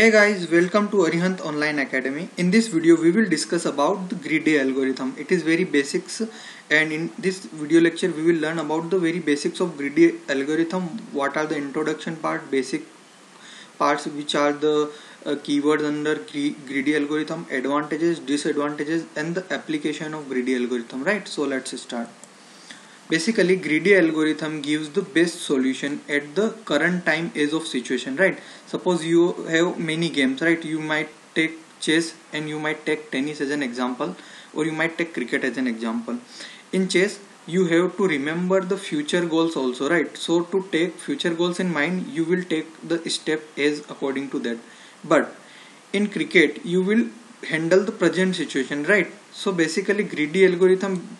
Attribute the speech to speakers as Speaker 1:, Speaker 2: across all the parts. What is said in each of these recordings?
Speaker 1: Hey guys, welcome to Arihant Online Academy. In this video, we will discuss about the greedy algorithm. It is very basics and in this video lecture, we will learn about the very basics of greedy algorithm. What are the introduction part, basic parts which are the uh, keywords under greedy algorithm, advantages, disadvantages and the application of greedy algorithm, right? So let's start basically greedy algorithm gives the best solution at the current time age of situation right? Suppose you have many games right? You might take chess and you might take tennis as an example or you might take cricket as an example. In chess you have to remember the future goals also right? So to take future goals in mind you will take the step as according to that. But in cricket you will handle the present situation right? So basically greedy algorithm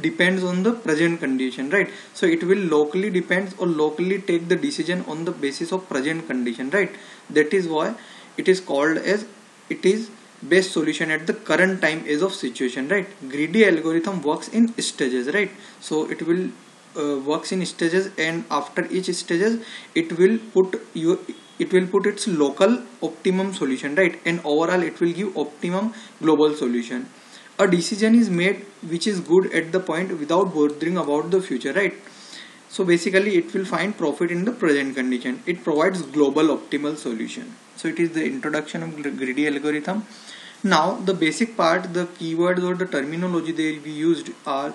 Speaker 1: depends on the present condition right? So it will locally depends or locally take the decision on the basis of present condition right? That is why it is called as it is best solution at the current time is of situation right? Greedy algorithm works in stages right? So it will uh, works in stages and after each stages it will put you it will put its local optimum solution right? And overall it will give optimum global solution a decision is made which is good at the point without bothering about the future right? So basically it will find profit in the present condition. It provides global optimal solution. So it is the introduction of greedy algorithm. Now the basic part the keywords or the terminology they we used are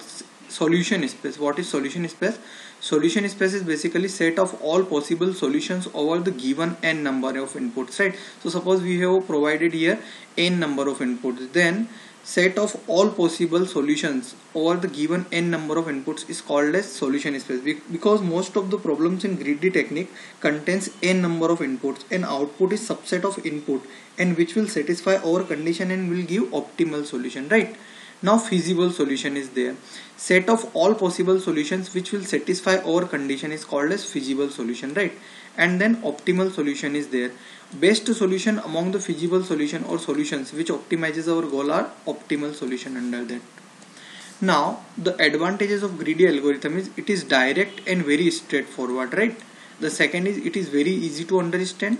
Speaker 1: solution space. What is solution space? Solution space is basically set of all possible solutions over the given n number of inputs right? So suppose we have provided here n number of inputs. Then set of all possible solutions over the given n number of inputs is called as solution space. Because most of the problems in greedy technique contains n number of inputs and output is subset of input and which will satisfy our condition and will give optimal solution right now feasible solution is there. Set of all possible solutions which will satisfy our condition is called as feasible solution right? And then optimal solution is there. Best solution among the feasible solution or solutions which optimizes our goal are optimal solution under that. Now the advantages of greedy algorithm is it is direct and very straightforward right? The second is it is very easy to understand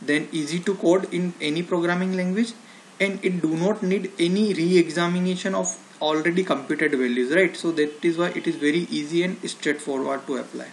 Speaker 1: then easy to code in any programming language and it do not need any re-examination of already computed values right? So that is why it is very easy and straightforward to apply.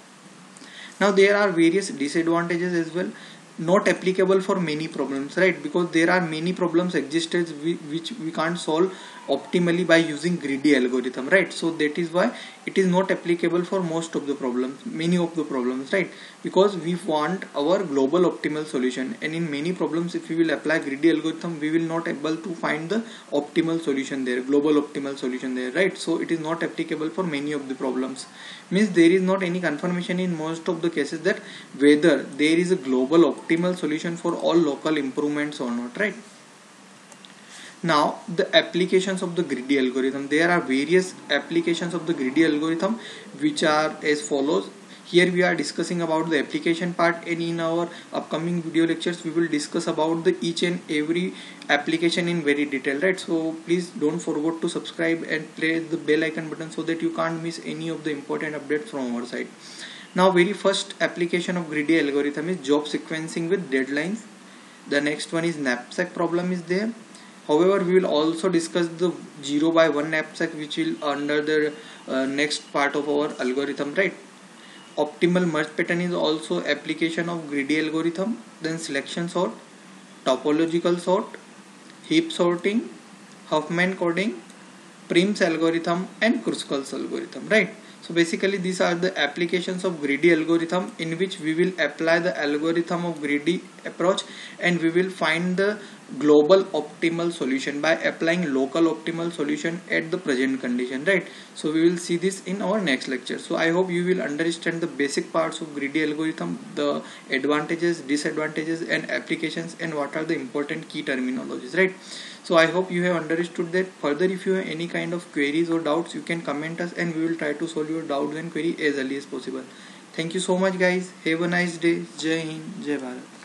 Speaker 1: Now there are various disadvantages as well not applicable for many problems right? Because there are many problems existed which we can't solve optimally by using greedy algorithm right? So that is why it is not applicable for most of the problems many of the problems right? Because we want our global optimal solution and in many problems if we will apply greedy algorithm we will not able to find the optimal solution there global optimal solution there right? So it is not applicable for many of the problems. Means there is not any confirmation in most of the cases that whether there is a global optimal solution for all local improvements or not right now the applications of the greedy algorithm there are various applications of the greedy algorithm which are as follows. Here we are discussing about the application part and in our upcoming video lectures we will discuss about the each and every application in very detail right? So please don't forget to subscribe and press the bell icon button so that you can't miss any of the important updates from our side. Now very first application of greedy algorithm is job sequencing with deadlines. The next one is knapsack problem is there however we will also discuss the 0 by 1 knapsack which will under the uh, next part of our algorithm right? Optimal merge pattern is also application of greedy algorithm then selection sort topological sort heap sorting huffman coding prim's algorithm and kruskal's algorithm right? So basically these are the applications of greedy algorithm in which we will apply the algorithm of greedy approach and we will find the global optimal solution by applying local optimal solution at the present condition right? So we will see this in our next lecture. So i hope you will understand the basic parts of greedy algorithm the advantages disadvantages and applications and what are the important key terminologies right? So i hope you have understood that. Further if you have any kind of queries or doubts you can comment us and we will try to solve your doubts and query as early as possible. Thank you so much guys. Have a nice day. Jai hind. Jai bharat